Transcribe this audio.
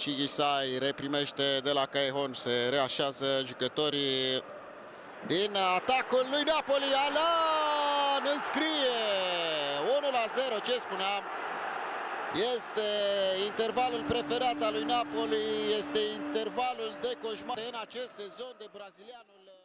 și Ghisai reprimește de la Caihon, se reașează jucătorii din atacul lui Napoli. Alan înscrie 1 la 0, ce spuneam. Este intervalul preferat al lui Napoli, este intervalul de coșmar în acest sezon de brazilianul.